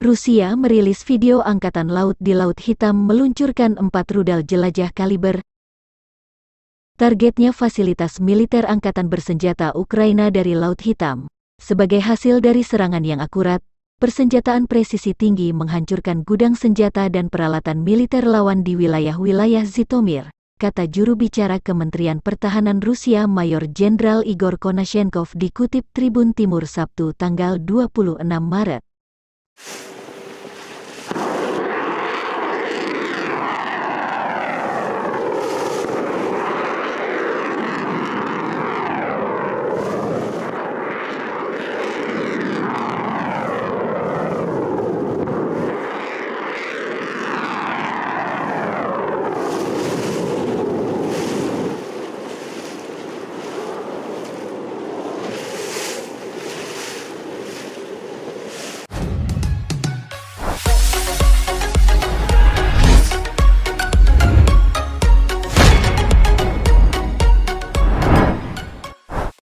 Rusia merilis video Angkatan Laut di Laut Hitam meluncurkan empat rudal jelajah kaliber. Targetnya fasilitas militer Angkatan Bersenjata Ukraina dari Laut Hitam. Sebagai hasil dari serangan yang akurat, persenjataan presisi tinggi menghancurkan gudang senjata dan peralatan militer lawan di wilayah-wilayah Zitomir, kata juru bicara Kementerian Pertahanan Rusia Mayor Jenderal Igor Konashenkov dikutip Tribun Timur Sabtu tanggal 26 Maret.